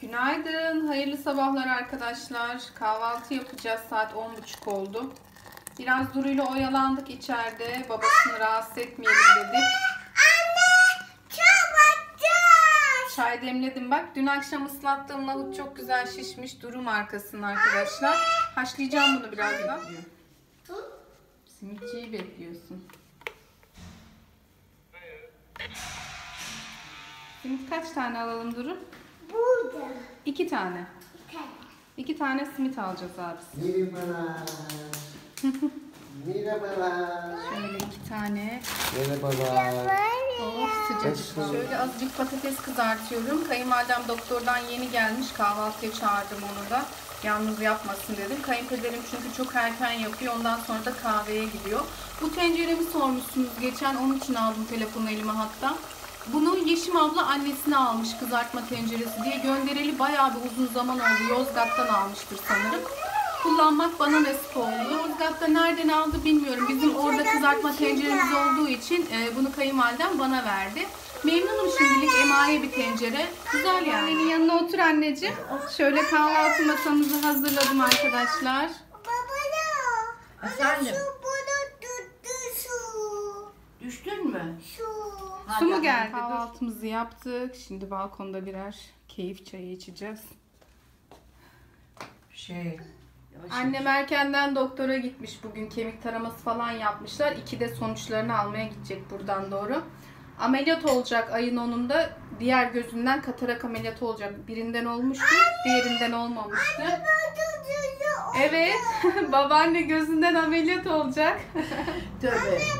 Günaydın, hayırlı sabahlar arkadaşlar. Kahvaltı yapacağız. Saat 10.30 oldu. Biraz Duru'yla oyalandık içeride. Babasını rahatsız etmeyelim dedik. Çay demledim bak. Dün akşam ıslattığım lahut çok güzel şişmiş. Duru markasının arkadaşlar. Haşlayacağım bunu birazdan. Simitçiyi bekliyorsun. Simit kaç tane alalım Duru? Burada. İki tane. İki tane simit alacağız abisi. Merhabalar. Merhabalar. Şöyle iki tane. Merhabalar. Oh sıcacık. Şöyle azıcık patates kızartıyorum. Kayınvalidem doktordan yeni gelmiş. Kahvaltıya çağırdım onu da. Yalnız yapmasın dedim. Kayınpederim çünkü çok erken yapıyor. Ondan sonra da kahveye gidiyor. Bu tenceremi sormuşsunuz geçen. Onun için aldım telefonu elime hatta. Bunu Yeşim abla annesine almış kızartma tenceresi diye. Göndereli bayağı bir uzun zaman oldu. Yozgat'tan almıştır sanırım. Kullanmak bana nasip oldu. Yozgat'ta nereden aldı bilmiyorum. Bizim orada kızartma tenceremiz olduğu için e, bunu kayınvalidem bana verdi. Memnunum şimdilik emaye bir tencere. Güzel yani. Annenin yanına otur anneciğim. Şöyle kahvaltı masamızı hazırladım arkadaşlar. Efendim? Düştün mü? Su. Su mu geldi? Kahvaltımızı yaptık. Şimdi balkonda birer keyif çayı içeceğiz. Şey. yavaş Annem erkenden doktora gitmiş bugün kemik taraması falan yapmışlar. İki de sonuçlarını almaya gidecek buradan doğru. Ameliyat olacak ayın 10'unda. Diğer gözünden katarak ameliyatı olacak. Birinden olmuştu, diğerinden olmamıştı. Evet, babaanne gözünden ameliyat olacak. Tövbe.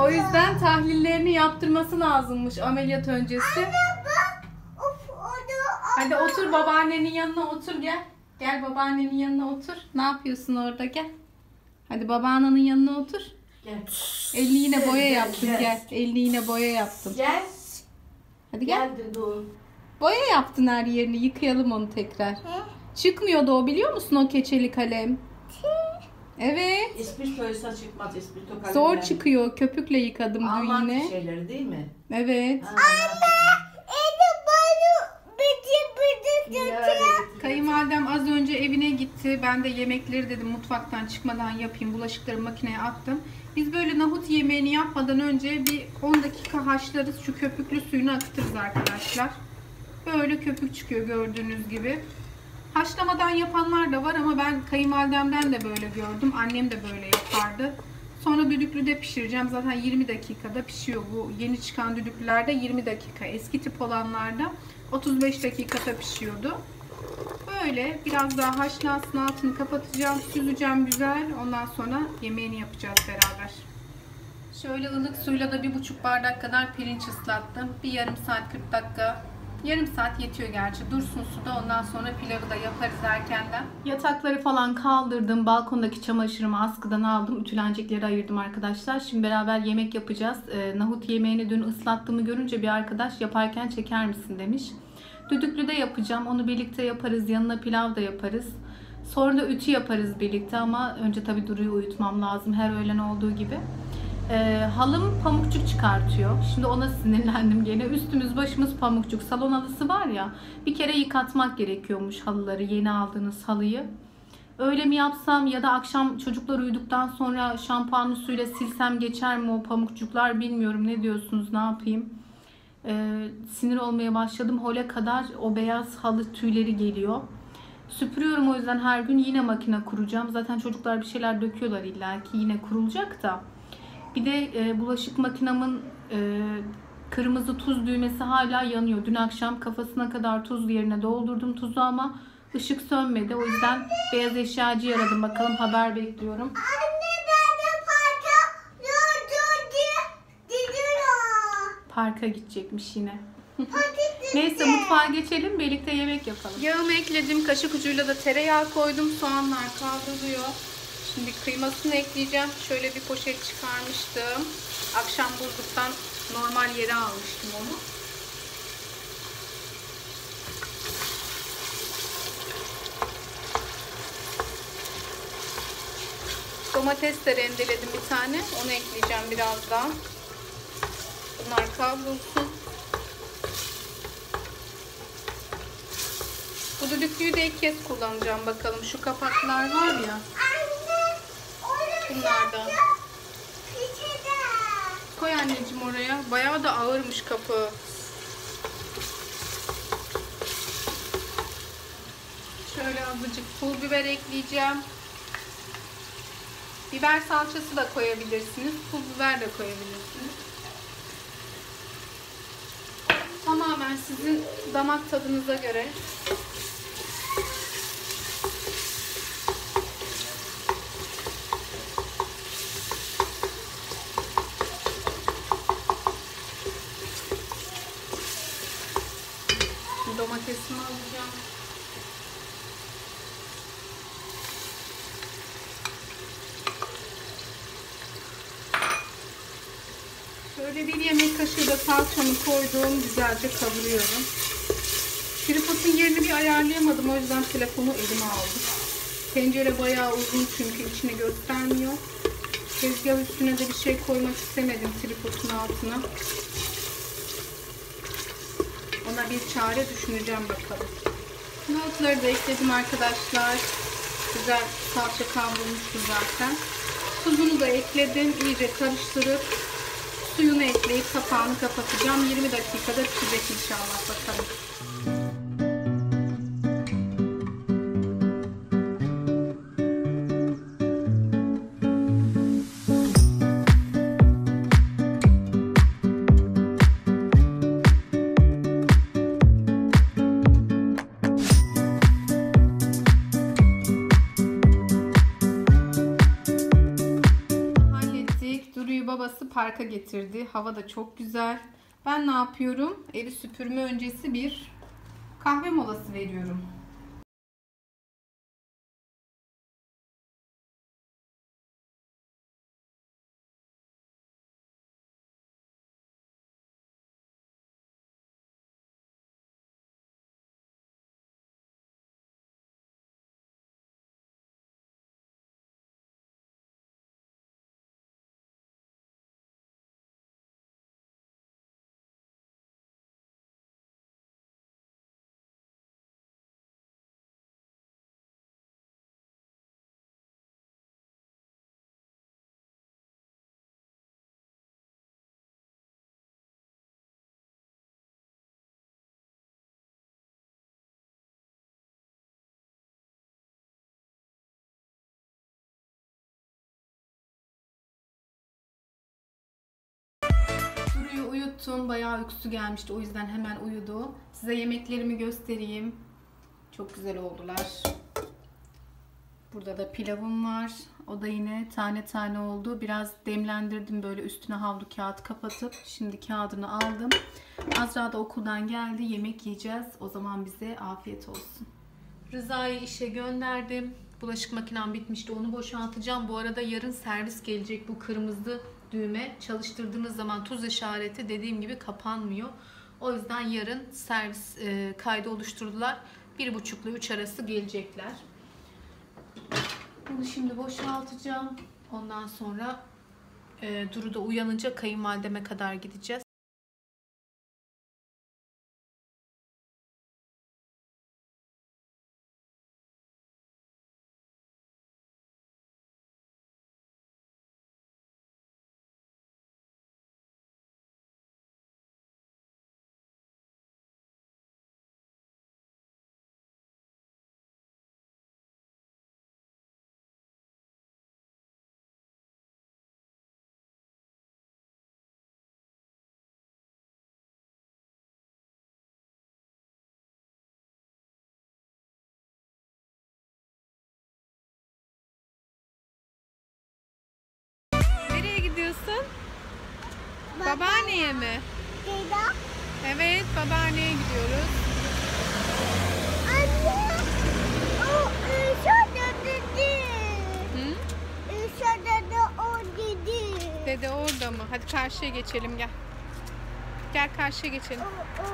O yüzden tahlillerini yaptırması lazımmış ameliyat öncesi. Bak. Of o da Hadi otur babaannenin yanına otur gel. Gel babaannenin yanına otur. Ne yapıyorsun orada gel. Hadi babaannenin yanına otur. Gel. Elini yine boya Gel, yaptın gel. gel. Elini yine boya yaptın. Gel. Hadi gel. Geldin dur. Boya yaptın her yerini. Yıkayalım onu tekrar. Çıkmıyordu o biliyor musun o keçeli kalem? Evet. İspir koysa çıkmaz. İspir tokalı. Zor çıkıyor. Köpükle yıkadım dün Alman yine. şeyleri değil mi? Evet. Ha, bana bitti bitti bir tuttu. araya getir. Kayınvalidem az önce evine gitti. Ben de yemekleri dedim mutfaktan çıkmadan yapayım. Bulaşıkları makineye attım. Biz böyle nahut yemeğini yapmadan önce bir 10 dakika haşlarız. Şu köpüklü suyunu akıtırız arkadaşlar. Böyle köpük çıkıyor gördüğünüz gibi. Haşlamadan yapanlar da var ama ben kayınvalidemden de böyle gördüm. Annem de böyle yapardı. Sonra düdüklüde pişireceğim. Zaten 20 dakikada pişiyor bu. Yeni çıkan düdüklülerde 20 dakika. Eski tip olanlarda 35 dakikada pişiyordu. Böyle biraz daha haşlansın altını kapatacağım. Süzeceğim güzel. Ondan sonra yemeğini yapacağız beraber. Şöyle ılık suyla da bir buçuk bardak kadar pirinç ıslattım. Bir yarım saat 40 dakika. Yarım saat yetiyor gerçi. Dursun suda ondan sonra pilavı da yaparız erkenden. Yatakları falan kaldırdım. Balkondaki çamaşırımı askıdan aldım. Ütülenecekleri ayırdım arkadaşlar. Şimdi beraber yemek yapacağız. Ee, nahut yemeğini dün ıslattığımı görünce bir arkadaş yaparken çeker misin demiş. Düdüklüde yapacağım. Onu birlikte yaparız. Yanına pilav da yaparız. Sonra da ütü yaparız birlikte ama önce tabii Duru'yu uyutmam lazım. Her öğlen olduğu gibi. Ee, halım pamukçuk çıkartıyor. Şimdi ona sinirlendim gene. Üstümüz başımız pamukçuk. Salon halısı var ya. Bir kere yıkatmak gerekiyormuş halıları. Yeni aldığınız halıyı. Öyle mi yapsam ya da akşam çocuklar uyuduktan sonra şampuanlı suyla silsem geçer mi o pamukçuklar bilmiyorum. Ne diyorsunuz ne yapayım? Ee, sinir olmaya başladım. Hole kadar o beyaz halı tüyleri geliyor. Süpürüyorum o yüzden her gün yine makine kuracağım. Zaten çocuklar bir şeyler döküyorlar illa ki yine kurulacak da. Bir de e, bulaşık makinamın e, kırmızı tuz düğmesi hala yanıyor. Dün akşam kafasına kadar tuz yerine doldurdum tuzu ama ışık sönmedi. O yüzden beyaz eşyacı aradım. Bakalım haber bekliyorum. Anne ben de parça tuttu gidiyor. Parka gidecekmiş yine. Neyse mutfağa geçelim birlikte yemek yapalım. Yağımı ekledim. Kaşık ucuyla da tereyağı koydum. Soğanlar kavruluyor. Şimdi kıymasını ekleyeceğim. Şöyle bir poşet çıkarmıştım. Akşam buzluktan normal yere almıştım onu. Domates de rendeledim bir tane. Onu ekleyeceğim birazdan. Bunlar kavrulsun. Bu düdüklüyü de ilk kez kullanacağım. Bakalım şu kapaklar var ya. Bunlardan. Koy anneciğim oraya. Bayağı da ağırmış kapı. Şöyle azıcık pul biber ekleyeceğim. Biber salçası da koyabilirsiniz. Pul biber de koyabilirsiniz. Tamamen sizin damak tadınıza göre. Domatesimi alacağım. Şöyle bir yemek kaşığı da salçamı koydum. Güzelce kavuruyorum. Tripodun yerini bir ayarlayamadım. O yüzden telefonu elime aldım. Tencere bayağı uzun çünkü içini göstermiyor. Tezgah üstüne de bir şey koymak istemedim tripodun altına. Bir çare düşüneceğim bakalım. Nohutları da ekledim arkadaşlar. Güzel salça kavrulmuştu zaten. Tuzunu da ekledim. İyice karıştırıp suyunu ekleyip kapağını kapatacağım. 20 dakikada pişecek inşallah bakalım. Duru'yu babası parka getirdi. Hava da çok güzel. Ben ne yapıyorum? Evi süpürme öncesi bir kahve molası veriyorum. Uyuttum. Bayağı uykusu gelmişti. O yüzden hemen uyudu. Size yemeklerimi göstereyim. Çok güzel oldular. Burada da pilavım var. O da yine tane tane oldu. Biraz demlendirdim böyle üstüne havlu kağıt kapatıp. Şimdi kağıdını aldım. Azra da okuldan geldi. Yemek yiyeceğiz. O zaman bize afiyet olsun. Rıza'yı işe gönderdim. Bulaşık makinem bitmişti. Onu boşaltacağım. Bu arada yarın servis gelecek. Bu kırmızı düğme çalıştırdığınız zaman tuz işareti dediğim gibi kapanmıyor. O yüzden yarın servis e, kaydı oluşturdular. 1.30 ile 3 arası gelecekler. Bunu şimdi boşaltacağım. Ondan sonra e, Duru da uyanınca kayınvalideme kadar gideceğiz. Babaanneye mi? Deda. Evet, babaanneye gidiyoruz. Anne. O ışığı dedi. Hı? Işığı dedi o dedi. Dede orada mı? Hadi karşıya geçelim gel. Gel karşıya geçelim. O, o,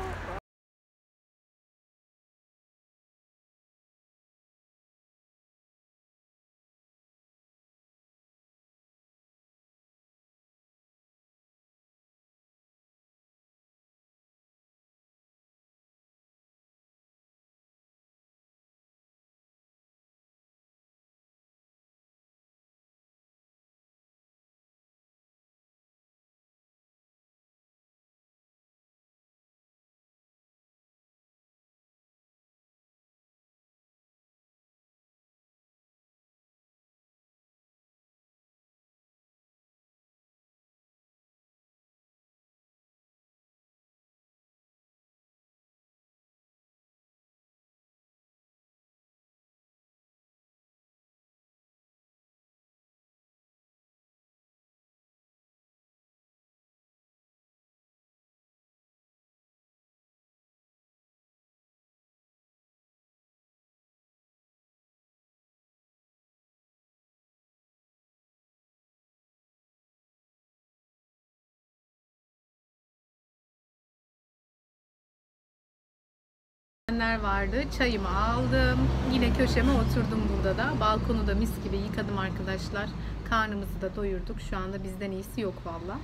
işler vardı. Çayımı aldım. Yine köşeme oturdum burada da. Balkonu da mis gibi yıkadım arkadaşlar. Karnımızı da doyurduk. Şu anda bizden iyisi yok valla.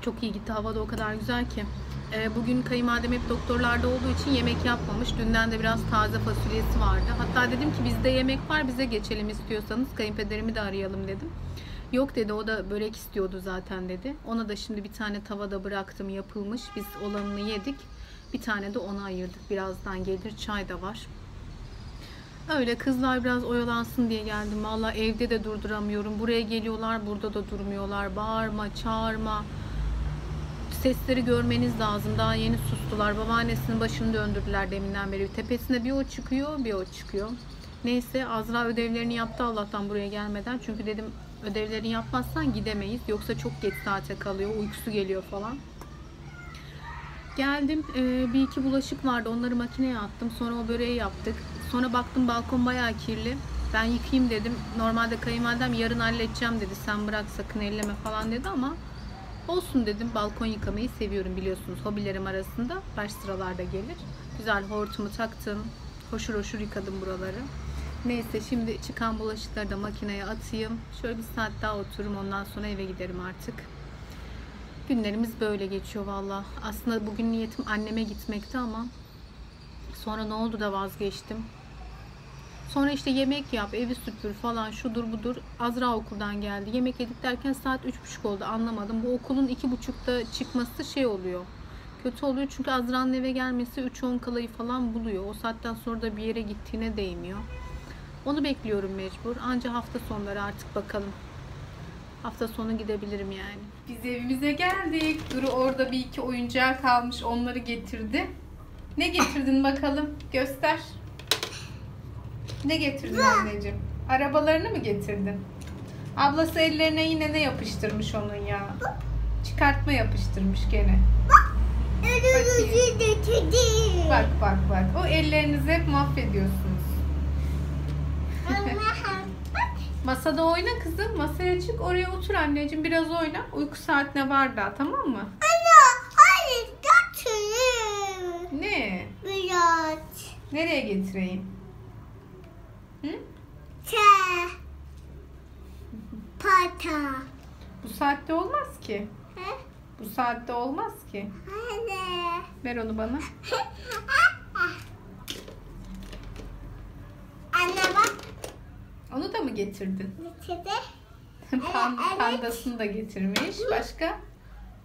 Çok iyi gitti. Hava da o kadar güzel ki. Ee, bugün kayınvalidem hep doktorlarda olduğu için yemek yapmamış. Dünden de biraz taze fasulyesi vardı. Hatta dedim ki bizde yemek var bize geçelim istiyorsanız. Kayınpederimi de arayalım dedim. Yok dedi o da börek istiyordu zaten dedi. Ona da şimdi bir tane tavada bıraktım yapılmış. Biz olanını yedik. Bir tane de ona ayırdık. Birazdan gelir çay da var. Öyle kızlar biraz oyalansın diye geldim. Valla evde de durduramıyorum. Buraya geliyorlar burada da durmuyorlar. Bağırma, çağırma. Sesleri görmeniz lazım. Daha yeni sustular. Babaannesinin başını döndürdüler deminden beri. Tepesine bir o çıkıyor, bir o çıkıyor. Neyse Azra ödevlerini yaptı Allah'tan buraya gelmeden. Çünkü dedim ödevlerini yapmazsan gidemeyiz. Yoksa çok geç saate kalıyor. Uykusu geliyor falan. Geldim. e, bir iki bulaşık vardı. Onları makineye attım. Sonra o böreği yaptık. Sonra baktım balkon bayağı kirli. Ben yıkayayım dedim. Normalde kayınvalidem yarın halledeceğim dedi. Sen bırak sakın elleme falan dedi ama olsun dedim. Balkon yıkamayı seviyorum biliyorsunuz. Hobilerim arasında baş sıralarda gelir. Güzel hortumu taktım. Hoşur hoşur yıkadım buraları. Neyse şimdi çıkan bulaşıkları da makineye atayım. Şöyle bir saat daha otururum ondan sonra eve giderim artık. Günlerimiz böyle geçiyor valla. Aslında bugün niyetim anneme gitmekti ama sonra ne oldu da vazgeçtim. Sonra işte yemek yap, evi süpür falan şudur budur. Azra okuldan geldi. Yemek yedik derken saat üç buçuk oldu anlamadım. Bu okulun iki buçukta çıkması şey oluyor. Kötü oluyor çünkü Azra'nın eve gelmesi 3-10 kalayı falan buluyor. O saatten sonra da bir yere gittiğine değmiyor. Onu bekliyorum mecbur. Anca hafta sonları artık bakalım. Hafta sonu gidebilirim yani. Biz evimize geldik. Duru orada bir iki oyuncağı kalmış. Onları getirdi. Ne getirdin bakalım? Göster. Ne getirdin anneciğim? Arabalarını mı getirdin? Ablası ellerine yine ne yapıştırmış onun ya? Çıkartma yapıştırmış gene. Önümüzü getirdi. Bak bak bak. O ellerinizi hep mahvediyorsunuz. Masada oyna kızım. Masaya çık. Oraya otur anneciğim. Biraz oyna. Uyku saatine var daha tamam mı? Ana, hayır götürün. Ne? Biraz. Nereye getireyim? Hı? Çe. Pata. Bu saatte olmaz ki. He? Bu saatte olmaz ki. Anne. Ver onu bana. Anne bak. Onu da mı getirdin? Getirdi. Pan, evet. pandasını da getirmiş. Başka?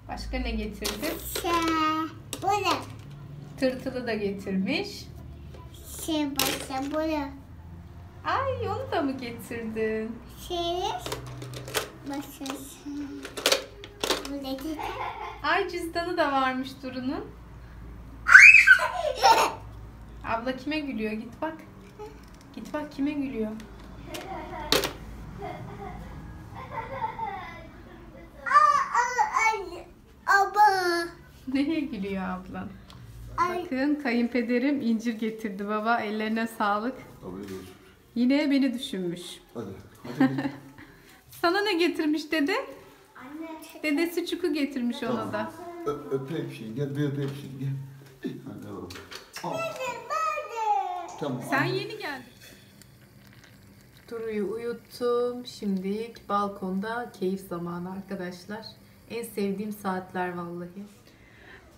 Başka ne getirdi? Çe. Burada. Tırtılı da getirmiş. Şey başa burada. Ay onu da mı getirdin? Şey. Buradaki. Ay cüzdanı da varmış Duru'nun. Abla kime gülüyor? Git bak. Git bak kime gülüyor. Aa, ay, Aba. Neye gülüyor ablan? Ay. Bakın kayınpederim incir getirdi baba. Ellerine sağlık. Yine beni düşünmüş. Hadi. Hadi. Sana ne getirmiş dede? Anne. Dedesi çuku getirmiş ona da. Ö öpeyim şimdi. Gel bir öpeyim şimdi. Gel. Hadi oğlum. Tamam. Sen yeni geldin. Duru'yu uyuttum. Şimdilik balkonda keyif zamanı arkadaşlar. En sevdiğim saatler vallahi.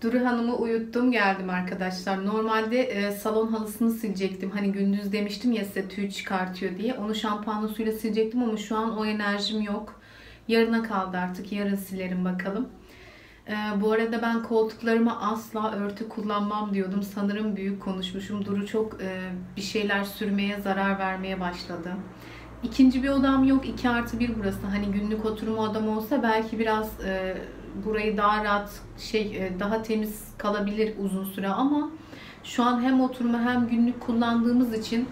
Duru Hanım'ı uyuttum geldim arkadaşlar. Normalde e, salon halısını silecektim. Hani gündüz demiştim ya size tüy çıkartıyor diye. Onu şampuanlı suyla silecektim ama şu an o enerjim yok. Yarına kaldı artık. Yarın silerim bakalım. Ee, bu arada ben koltuklarıma asla örtü kullanmam diyordum. Sanırım büyük konuşmuşum. Duru çok e, bir şeyler sürmeye, zarar vermeye başladı. İkinci bir odam yok. 2 artı 1 burası. Hani günlük oturma odam olsa belki biraz e, burayı daha rahat, şey e, daha temiz kalabilir uzun süre ama şu an hem oturma hem günlük kullandığımız için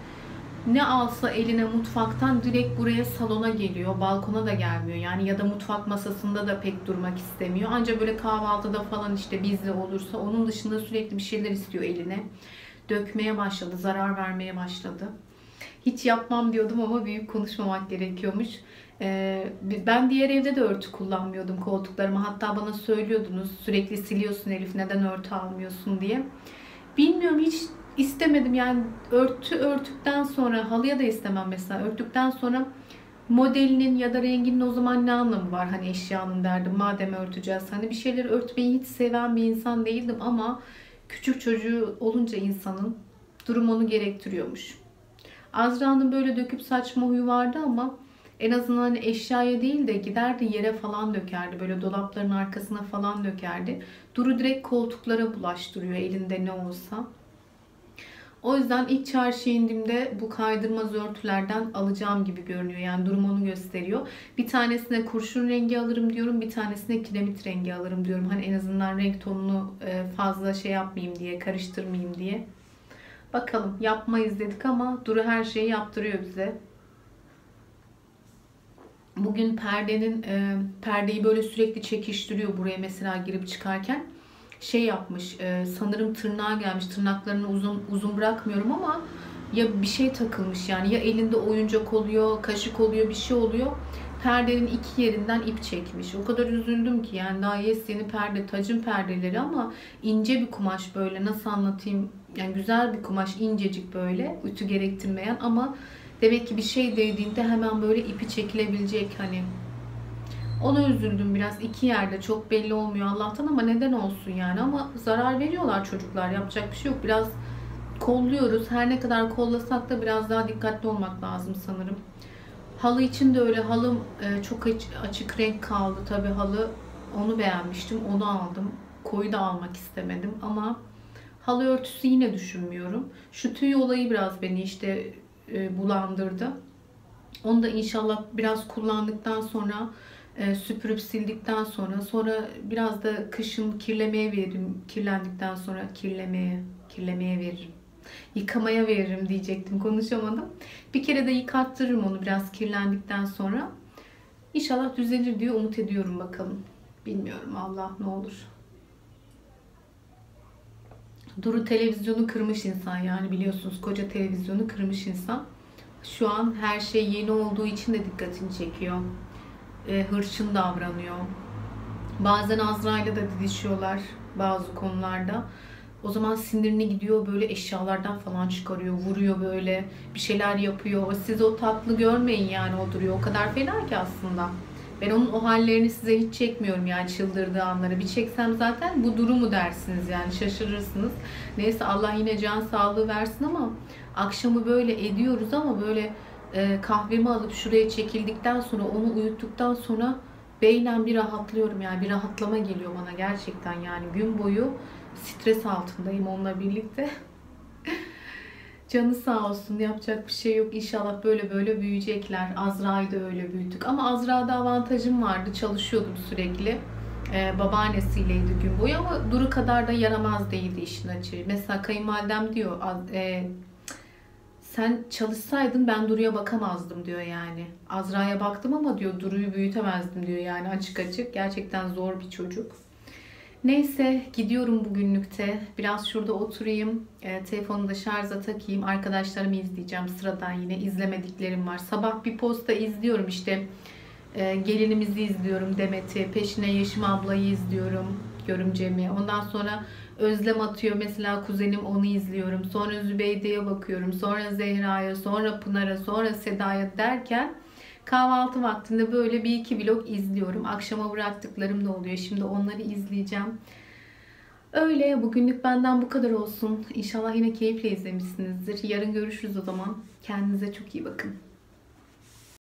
ne alsa eline mutfaktan direkt buraya salona geliyor. Balkona da gelmiyor. Yani ya da mutfak masasında da pek durmak istemiyor. Ancak böyle kahvaltıda falan işte bizle olursa onun dışında sürekli bir şeyler istiyor eline. Dökmeye başladı, zarar vermeye başladı. Hiç yapmam diyordum ama büyük konuşmamak gerekiyormuş. Ee, ben diğer evde de örtü kullanmıyordum koltuklarıma. Hatta bana söylüyordunuz sürekli siliyorsun Elif neden örtü almıyorsun diye. Bilmiyorum hiç istemedim yani örtü örtükten sonra halıya da istemem mesela örtükten sonra modelinin ya da renginin o zaman ne anlamı var hani eşyanın derdim madem örteceğiz hani bir şeyleri örtmeyi hiç seven bir insan değildim ama küçük çocuğu olunca insanın durum onu gerektiriyormuş. Azra'nın böyle döküp saçma huyu vardı ama en azından hani eşyaya değil de giderdi yere falan dökerdi. Böyle dolapların arkasına falan dökerdi. Duru direkt koltuklara bulaştırıyor elinde ne olsa. O yüzden ilk çarşıya indiğimde bu kaydırmaz örtülerden alacağım gibi görünüyor. Yani durum onu gösteriyor. Bir tanesine kurşun rengi alırım diyorum. Bir tanesine kiremit rengi alırım diyorum. Hani en azından renk tonunu e, fazla şey yapmayayım diye, karıştırmayayım diye. Bakalım yapmayız dedik ama Duru her şeyi yaptırıyor bize. Bugün perdenin e, perdeyi böyle sürekli çekiştiriyor buraya mesela girip çıkarken şey yapmış e, sanırım tırnağa gelmiş. Tırnaklarını uzun uzun bırakmıyorum ama ya bir şey takılmış yani. Ya elinde oyuncak oluyor kaşık oluyor bir şey oluyor. Perdenin iki yerinden ip çekmiş. O kadar üzüldüm ki yani daha yes yeni perde tacın perdeleri ama ince bir kumaş böyle. Nasıl anlatayım? Yani güzel bir kumaş incecik böyle. Ütü gerektirmeyen ama demek ki bir şey değdiğinde hemen böyle ipi çekilebilecek hani ona üzüldüm biraz. iki yerde çok belli olmuyor Allah'tan ama neden olsun yani. Ama zarar veriyorlar çocuklar. Yapacak bir şey yok. Biraz kolluyoruz. Her ne kadar kollasak da biraz daha dikkatli olmak lazım sanırım. Halı için de öyle. Halım e, çok açık renk kaldı. Tabi halı onu beğenmiştim. Onu aldım. Koyu da almak istemedim ama halı örtüsü yine düşünmüyorum. Şu tüy olayı biraz beni işte e, bulandırdı. Onu da inşallah biraz kullandıktan sonra e, süpürüp sildikten sonra sonra biraz da kışın kirlemeye veririm. Kirlendikten sonra kirlemeye kirlemeye veririm. Yıkamaya veririm diyecektim. Konuşamadım. Bir kere de yıkattırırım onu biraz kirlendikten sonra. İnşallah düzelir diye umut ediyorum bakalım. Bilmiyorum Allah ne olur. Duru televizyonu kırmış insan yani biliyorsunuz koca televizyonu kırmış insan. Şu an her şey yeni olduğu için de dikkatini çekiyor e, hırçın davranıyor. Bazen Azra'yla da didişiyorlar bazı konularda. O zaman sinirini gidiyor böyle eşyalardan falan çıkarıyor, vuruyor böyle bir şeyler yapıyor. Siz o tatlı görmeyin yani o duruyor. O kadar fena ki aslında. Ben onun o hallerini size hiç çekmiyorum yani çıldırdığı anları. Bir çeksem zaten bu durumu dersiniz yani şaşırırsınız. Neyse Allah yine can sağlığı versin ama akşamı böyle ediyoruz ama böyle e, kahvemi alıp şuraya çekildikten sonra onu uyuttuktan sonra beynen bir rahatlıyorum yani bir rahatlama geliyor bana gerçekten yani gün boyu stres altındayım onunla birlikte. Canı sağ olsun yapacak bir şey yok. İnşallah böyle böyle büyüyecekler. Azra'yı da öyle büyüttük. Ama Azra'da avantajım vardı. Çalışıyordum sürekli. Ee, babaannesiyleydi gün boyu ama Duru kadar da yaramaz değildi işin açığı. Mesela kayınvalidem diyor e, sen çalışsaydın ben Duru'ya bakamazdım diyor yani. Azra'ya baktım ama diyor Duru'yu büyütemezdim diyor yani açık açık. Gerçekten zor bir çocuk. Neyse gidiyorum bugünlükte. Biraz şurada oturayım. E, telefonu da şarja takayım. Arkadaşlarımı izleyeceğim sıradan yine. izlemediklerim var. Sabah bir posta izliyorum işte. E, gelinimizi izliyorum Demet'i. Peşine Yeşim ablayı izliyorum. Görümcemi. Ondan sonra Özlem atıyor mesela kuzenim onu izliyorum. Sonra Zübeyde'ye bakıyorum. Sonra Zehra'ya, sonra Pınar'a, sonra Seda'ya derken kahvaltı vaktinde böyle bir iki vlog izliyorum. Akşama bıraktıklarım da oluyor. Şimdi onları izleyeceğim. Öyle bugünlük benden bu kadar olsun. İnşallah yine keyifle izlemişsinizdir. Yarın görüşürüz o zaman. Kendinize çok iyi bakın.